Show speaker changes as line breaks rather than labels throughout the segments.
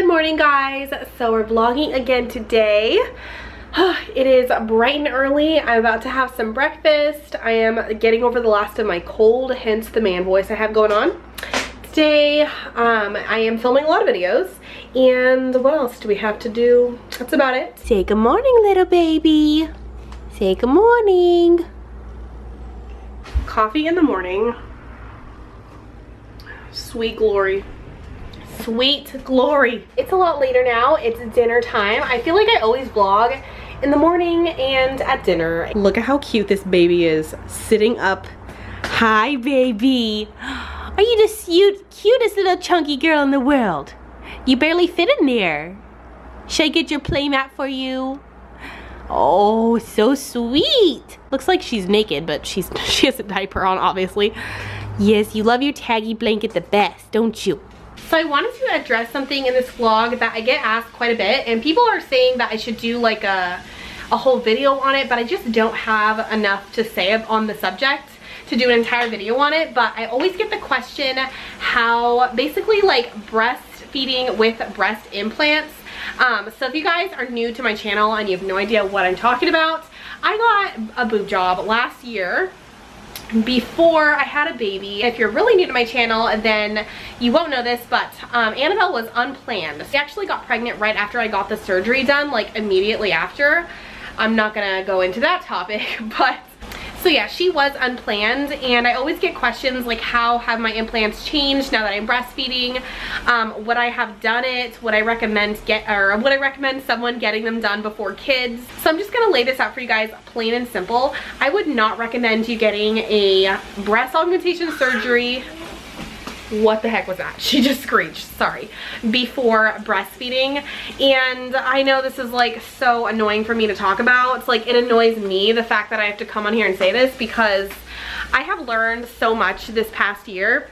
Good morning guys. So we're vlogging again today. It is bright and early. I'm about to have some breakfast. I am getting over the last of my cold, hence the man voice I have going on. Today, um, I am filming a lot of videos. And what else do we have to do? That's about it. Say good morning, little baby. Say good morning. Coffee in the morning. Sweet glory sweet glory. It's a lot later now. It's dinner time. I feel like I always vlog in the morning and at dinner. Look at how cute this baby is sitting up. Hi, baby. Are you the cute, cutest little chunky girl in the world? You barely fit in there. Should I get your playmat for you? Oh, so sweet. Looks like she's naked, but she's she has a diaper on, obviously. Yes, you love your taggy blanket the best, don't you? So I wanted to address something in this vlog that I get asked quite a bit and people are saying that I should do like a, a whole video on it but I just don't have enough to say on the subject to do an entire video on it. But I always get the question how basically like breastfeeding with breast implants. Um, so if you guys are new to my channel and you have no idea what I'm talking about I got a boob job last year before I had a baby. If you're really new to my channel, then you won't know this, but um, Annabelle was unplanned. She actually got pregnant right after I got the surgery done, like immediately after. I'm not gonna go into that topic, but so yeah, she was unplanned and I always get questions like how have my implants changed now that I'm breastfeeding? Um, would I have done it? Would I recommend get or would I recommend someone getting them done before kids? So I'm just gonna lay this out for you guys plain and simple. I would not recommend you getting a breast augmentation surgery what the heck was that? She just screeched, sorry, before breastfeeding. And I know this is like so annoying for me to talk about. It's like, it annoys me, the fact that I have to come on here and say this because I have learned so much this past year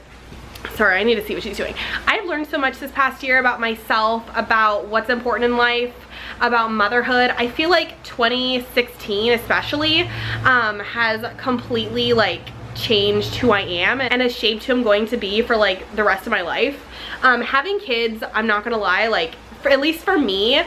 sorry, I need to see what she's doing. I've learned so much this past year about myself, about what's important in life, about motherhood. I feel like 2016 especially um, has completely like changed who I am and has shaped who I'm going to be for like the rest of my life. Um, having kids, I'm not gonna lie, like for, at least for me,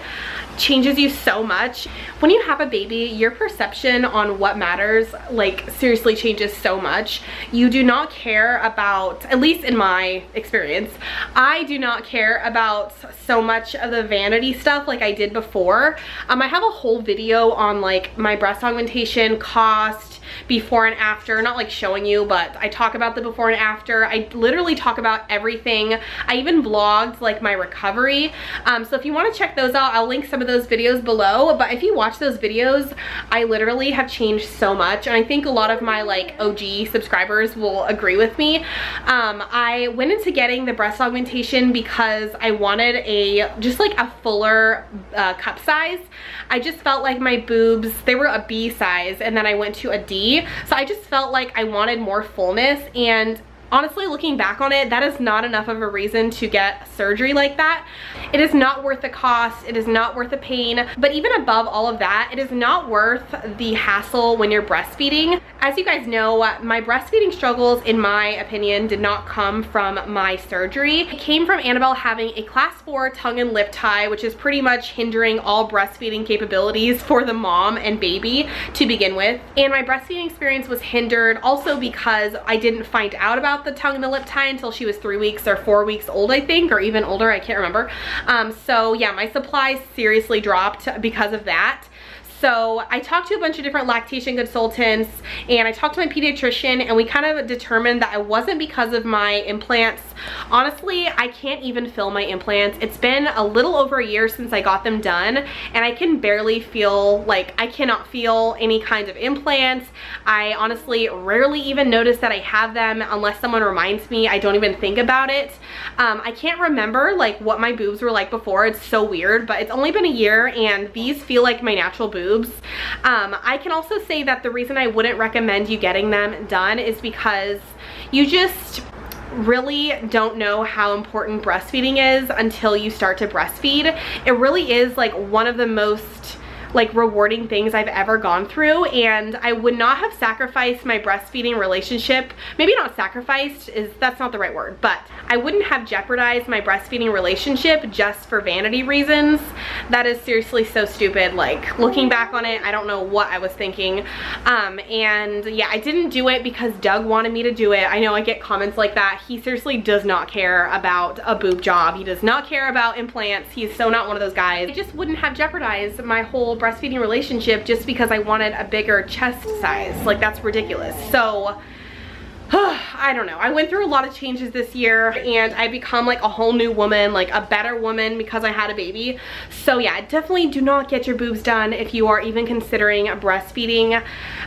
changes you so much. When you have a baby, your perception on what matters like seriously changes so much. You do not care about, at least in my experience, I do not care about so much of the vanity stuff like I did before. Um, I have a whole video on like my breast augmentation cost, before and after, not like showing you, but I talk about the before and after. I literally talk about everything. I even vlogged like my recovery. Um, so if you wanna check those out, I'll link some of those videos below. But if you watch those videos, I literally have changed so much. And I think a lot of my like OG subscribers will agree with me. Um, I went into getting the breast augmentation because I wanted a, just like a fuller uh, cup size. I just felt like my boobs, they were a B size and then I went to a D so I just felt like I wanted more fullness and honestly looking back on it that is not enough of a reason to get surgery like that. It is not worth the cost it is not worth the pain. But even above all of that it is not worth the hassle when you're breastfeeding. As you guys know my breastfeeding struggles in my opinion did not come from my surgery. It came from Annabelle having a class 4 tongue and lip tie which is pretty much hindering all breastfeeding capabilities for the mom and baby to begin with. And my breastfeeding experience was hindered also because I didn't find out about the tongue and the lip tie until she was three weeks or four weeks old, I think, or even older, I can't remember. Um, so yeah, my supplies seriously dropped because of that. So I talked to a bunch of different lactation consultants and I talked to my pediatrician and we kind of determined that it wasn't because of my implants. Honestly, I can't even feel my implants. It's been a little over a year since I got them done and I can barely feel, like I cannot feel any kind of implants. I honestly rarely even notice that I have them unless someone reminds me. I don't even think about it. Um, I can't remember like what my boobs were like before. It's so weird, but it's only been a year and these feel like my natural boobs boobs. Um, I can also say that the reason I wouldn't recommend you getting them done is because you just really don't know how important breastfeeding is until you start to breastfeed. It really is like one of the most like rewarding things I've ever gone through and I would not have sacrificed my breastfeeding relationship. Maybe not sacrificed is that's not the right word, but I wouldn't have jeopardized my breastfeeding relationship just for vanity reasons. That is seriously so stupid. Like looking back on it, I don't know what I was thinking. Um, and yeah, I didn't do it because Doug wanted me to do it. I know I get comments like that. He seriously does not care about a boob job. He does not care about implants. He's so not one of those guys. I just wouldn't have jeopardized my whole breastfeeding relationship just because I wanted a bigger chest size. Like that's ridiculous. So I don't know. I went through a lot of changes this year and I become like a whole new woman, like a better woman because I had a baby. So yeah, definitely do not get your boobs done if you are even considering breastfeeding.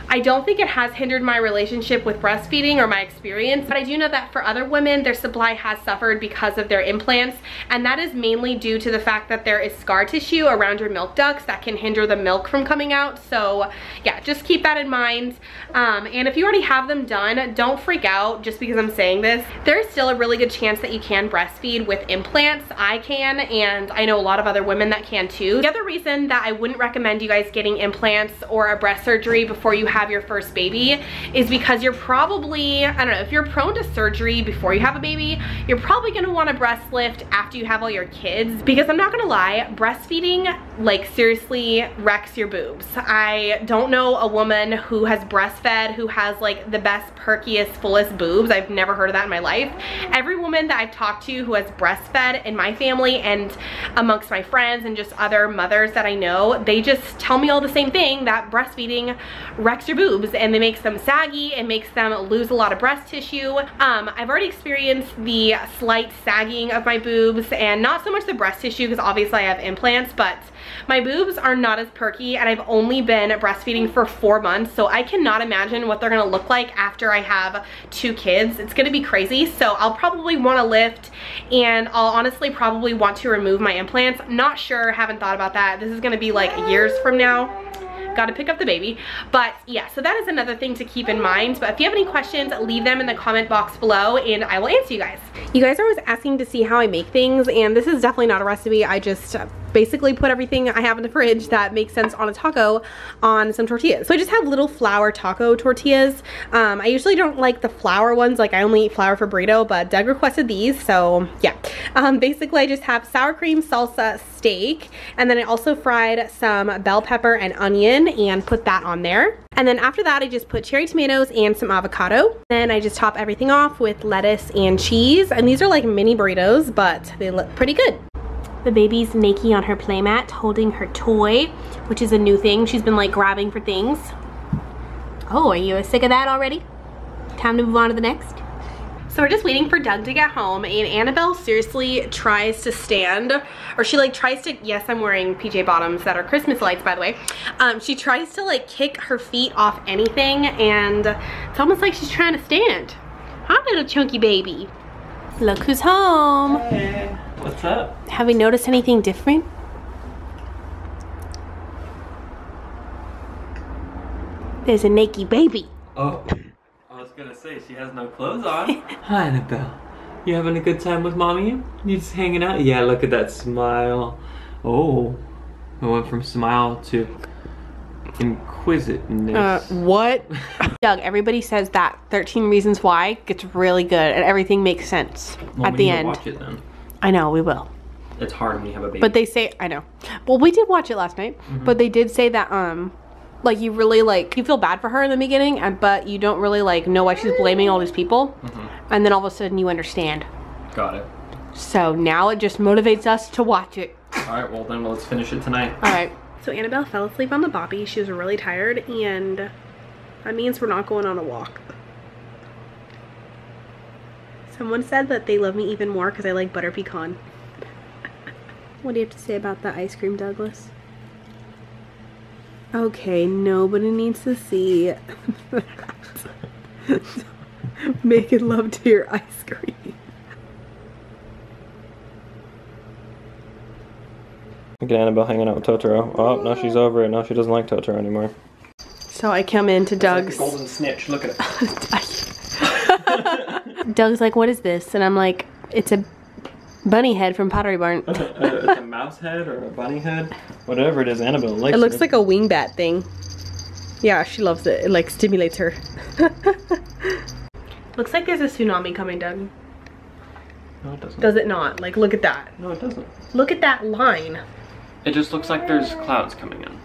I don't think it has hindered my relationship with breastfeeding or my experience, but I do know that for other women, their supply has suffered because of their implants. And that is mainly due to the fact that there is scar tissue around your milk ducts that can hinder the milk from coming out. So yeah, just keep that in mind. Um, and if you already have them done, don't freak out just because I'm saying this. There's still a really good chance that you can breastfeed with implants. I can, and I know a lot of other women that can too. The other reason that I wouldn't recommend you guys getting implants or a breast surgery before you have your first baby is because you're probably, I don't know, if you're prone to surgery before you have a baby, you're probably gonna want a breast lift after you have all your kids because I'm not gonna lie, breastfeeding like seriously wrecks your boobs. I don't know a woman who has breastfed who has like the best perkiest fullest boobs. I've never heard of that in my life. Every woman that I've talked to who has breastfed in my family and amongst my friends and just other mothers that I know, they just tell me all the same thing that breastfeeding wrecks your boobs and it makes them saggy, it makes them lose a lot of breast tissue. Um, I've already experienced the slight sagging of my boobs and not so much the breast tissue because obviously I have implants, but my boobs are not as perky and I've only been breastfeeding for four months, so I cannot imagine what they're gonna look like after I have two kids. It's gonna be crazy, so I'll probably wanna lift and I'll honestly probably want to remove my implants. Not sure, haven't thought about that. This is gonna be like years from now gotta pick up the baby. But yeah, so that is another thing to keep in mind. But if you have any questions, leave them in the comment box below and I will answer you guys. You guys are always asking to see how I make things and this is definitely not a recipe. I just basically put everything I have in the fridge that makes sense on a taco on some tortillas. So I just have little flour taco tortillas. Um, I usually don't like the flour ones, like I only eat flour for burrito, but Doug requested these, so yeah. Um, basically I just have sour cream salsa steak, and then I also fried some bell pepper and onion and put that on there. And then after that, I just put cherry tomatoes and some avocado. Then I just top everything off with lettuce and cheese. And these are like mini burritos, but they look pretty good. The baby's naked on her playmat holding her toy, which is a new thing. She's been like grabbing for things. Oh, are you sick of that already? Time to move on to the next. So we're just waiting for Doug to get home and Annabelle seriously tries to stand or she like tries to, yes I'm wearing PJ bottoms that are Christmas lights by the way. Um, she tries to like kick her feet off anything and it's almost like she's trying to stand. Hi little chunky baby. Look who's home.
Hey. What's up?
Have we noticed anything different? There's a naked baby.
Oh, I was gonna say she has no clothes on. Hi, Annabelle. You having a good time with mommy? You just hanging out? Yeah, look at that smile. Oh, I went from smile to inquisitiveness.
Uh, what? Doug, everybody says that 13 Reasons Why gets really good and everything makes sense
well,
at the end.
watch it then.
I know, we will.
It's hard when you have a baby.
But they say, I know. Well, we did watch it last night, mm -hmm. but they did say that, um, like you really like, you feel bad for her in the beginning, and but you don't really like know why she's blaming all these people. Mm -hmm. And then all of a sudden you understand.
Got it.
So now it just motivates us to watch it.
All right, well then let's finish it tonight.
All right. So Annabelle fell asleep on the boppy. She was really tired and that means we're not going on a walk. Someone said that they love me even more because I like butter pecan. what do you have to say about the ice cream, Douglas? Okay, nobody needs to see making love to your ice cream.
Look at Annabelle hanging out with Totoro. Oh, now she's over it. Now she doesn't like Totoro anymore.
So I come into Doug's.
Like golden snitch. Look at it.
Doug's like, what is this? And I'm like, it's a Bunny head from Pottery Barn.
it's a mouse head or a bunny head, whatever it is. Annabelle likes
it. It looks like a wing bat thing. Yeah, she loves it. It like stimulates her. looks like there's a tsunami coming, Doug.
No, it doesn't.
Does it not? Like, look at that.
No, it doesn't.
Look at that line.
It just looks like there's clouds coming in.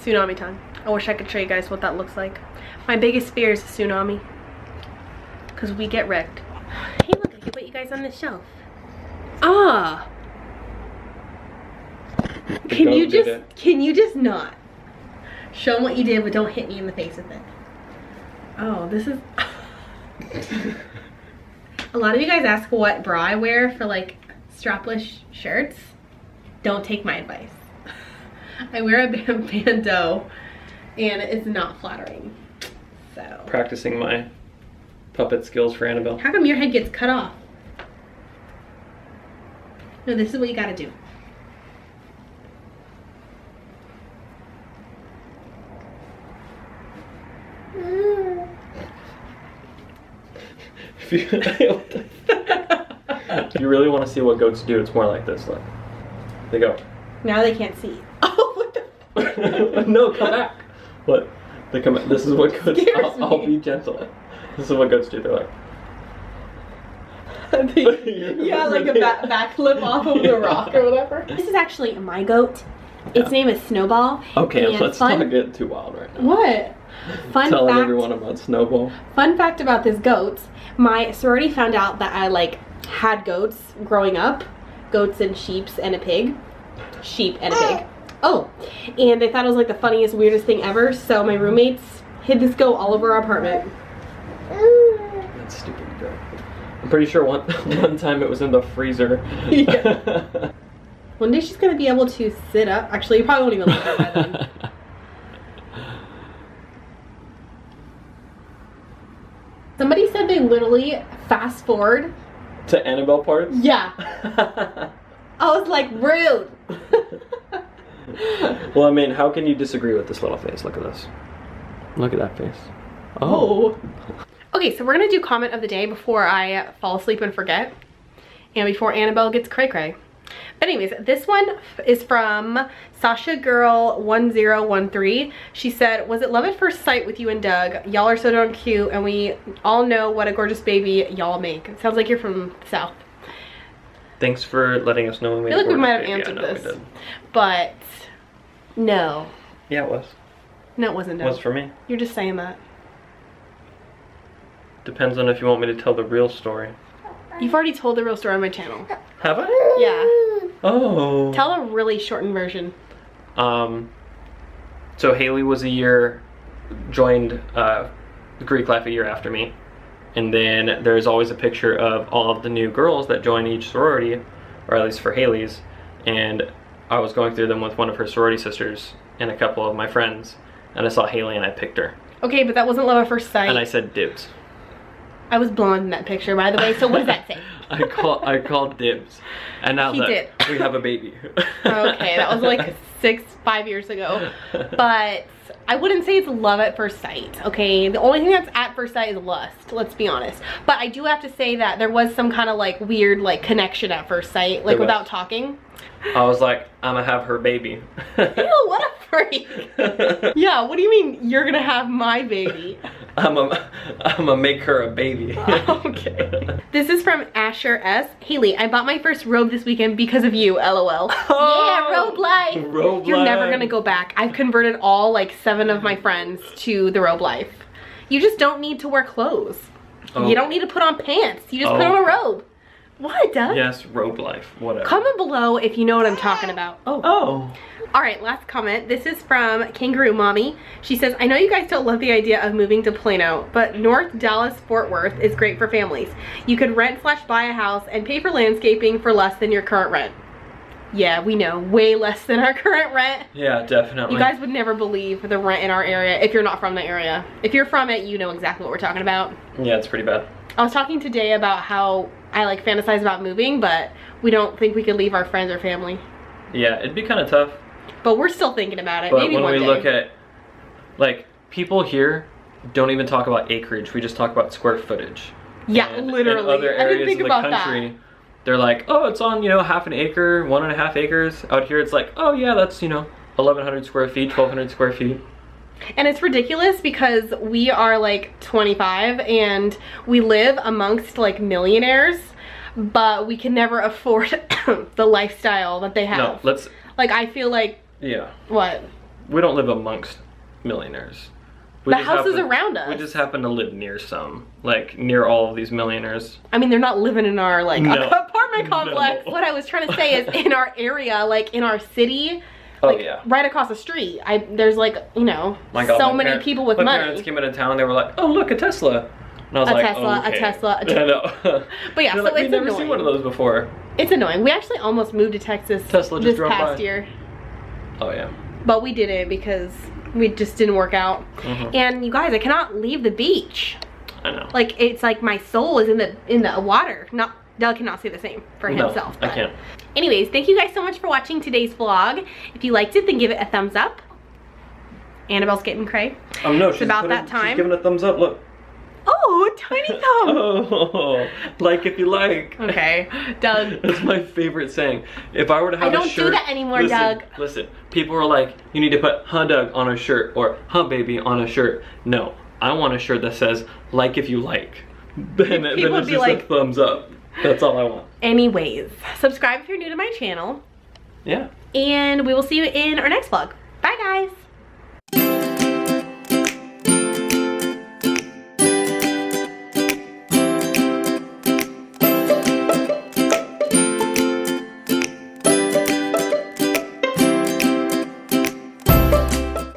Tsunami time. I wish I could show you guys what that looks like. My biggest fear is a tsunami. Because we get wrecked. Hey, look, I can put you guys on the shelf. Ah! Can you just, can you just not? Show them what you did, but don't hit me in the face with it. Oh, this is... A lot of you guys ask what bra I wear for like strapless shirts. Don't take my advice. I wear a ban- bandeau and it's not flattering. So,
Practicing my puppet skills for Annabelle.
how come your head gets cut off? No, this is what you gotta do.
If you, if you really want to see what goats do, it's more like this. Look, they go.
Now they can't see. Oh, what the?
no, come back. What? They come. This is what goats.
Scares
I'll, I'll be gentle. This is what goats do. They're like.
yeah, like a back, back flip off of the rock or whatever. This is actually my goat. Its name is Snowball.
Okay,
and
let's
fun,
not get too wild right now.
What? Fun
Telling
fact.
everyone about Snowball.
Fun fact about this goat, my sorority found out that I like had goats growing up, goats and sheeps and a pig, sheep and a pig. Oh, and they thought it was like the funniest, weirdest thing ever. So my roommates hid this goat all over our apartment.
That stupid goat. I'm pretty sure one one time it was in the freezer.
Yeah. One day she's gonna be able to sit up. Actually, you probably won't even look at her by then. Somebody said they literally fast forward.
to Annabelle parts.
Yeah, I was like rude.
Well, I mean, how can you disagree with this little face? Look at this. Look at that face.
Oh. oh. Okay, so we're gonna do comment of the day before I fall asleep and forget. And before Annabelle gets cray cray. But anyways, this one is from Sasha Girl 1013. She said, was it love at first sight with you and Doug? Y'all are so darn cute and we all know what a gorgeous baby y'all make. It sounds like you're from the South.
Thanks for letting us know when we.
I feel like we might have answered this. But no.
Yeah, it was.
No, it wasn't Doug.
Was for me.
You're just saying that.
Depends on if you want me to tell the real story.
You've already told the real story on my channel.
Have I?
Yeah.
Oh.
Tell a really shortened version.
Um, so Hayley was a year, joined uh, Greek life a year after me. And then there's always a picture of all of the new girls that join each sorority, or at least for Hayley's. And I was going through them with one of her sorority sisters and a couple of my friends. And I saw Hayley and I picked her.
Okay, but that wasn't love at first sight.
And I said dibs.
I was blonde in that picture, by the way. So what does that say?
I call I called dibs. And now
He
that
did.
We have a baby.
okay, that was like six, five years ago. But I wouldn't say it's love at first sight. Okay, the only thing that's at first sight is lust. Let's be honest. But I do have to say that there was some kind of like weird like connection at first sight, like without talking.
I was like, I'm gonna have her baby.
Ew, what a freak. Yeah, what do you mean you're gonna have my baby?
I'm a, I'm gonna make her a baby.
okay. This is from Asher S. Hayley, I bought my first robe this weekend because of you, lol. Oh, yeah, robe life.
Robe
You're never gonna go back. I've converted all like seven of my friends to the robe life. You just don't need to wear clothes.
Oh.
You don't need to put on pants. You just put
Oh.
on a oh. robe. What, Doug?
Yes, robe life, whatever.
Comment below if you know what I'm talking about. Oh.
Oh.
All right, last comment. This is from Kangaroo Mommy. She says, I know you guys don't love the idea of moving to Plano, but North Dallas Fort Worth is great for families. You could rent slash buy a house and pay for landscaping for less than your current rent. Yeah, we know, way less than our current rent.
Yeah, definitely.
You guys would never believe the rent in our area if you're not from the area. If you're from it, you know exactly what we're talking about.
Yeah, it's pretty bad.
I was talking today about how I like fantasize about moving, but we don't think we could leave our friends or family.
Yeah, it'd be kind of tough.
But we're still thinking about it.
But
Maybe
when we
day.
look at, like, people here don't even talk about acreage. We just talk about square footage.
Yeah,
And
literally.
In other
I didn't think
of the
about
country, they're like, oh, it's on, you know, half an acre, one and a half acres. Out here, it's like, oh yeah, that's, you know, 1,100 square feet, 1,200 square feet.
And it's ridiculous because we are like 25 and we live amongst like millionaires, but we can never afford the lifestyle that they have.
No, let's,
Like I feel like,
yeah.
what?
We don't live amongst millionaires. We
The houses
happen-
around us.
We just happen to live near some, like near all of these millionaires.
I mean, they're not living in our like
No.
apartment complex.
No.
What I was trying to say is in our area, like in our city,
Oh
like
yeah.
right across the street. I there's like you know
God,
so many people with
my
money.
My parents came into town. They were like, "Oh, look, a Tesla." And I was
A
like,
Tesla, a
okay.
Tesla, a
I know.
But yeah, so
like,
it's
We've never
annoying.
seen one of those before.
It's annoying. We actually almost moved to Texas
Tesla just
this
drove
past
by.
year,
Oh yeah.
But we didn't because we just didn't work out.
Mhm.
And you guys, I cannot leave the beach.
I know.
Like it's like my soul is in the in the water. Not Doug cannot say the same for
no,
himself.
I can't.
Anyways, thank you guys so much for watching today's vlog. If you liked it, then give it a thumbs up. Annabelle's getting cray.
Um, no, she's
about
putting-
that time.
She's giving a thumbs up. Look.
Oh, tiny thumb.
Oh, like if you like.
Okay, Doug.
That's my favorite saying. If I were to have a shortcut,
don't
a
do
shirt,
that anymore,
listen,
Doug.
Listen, people are like, you need to put "huh Doug" on a shirt or "huh baby" on a shirt. No, I want a shirt that says "like if you like." Then, then
People
it's
be
just
like-
a thumbs up. That's all I want.
Anyways, subscribe if you're new to my channel.
Yeah.
And we will see you in our next vlog. Bye, guys.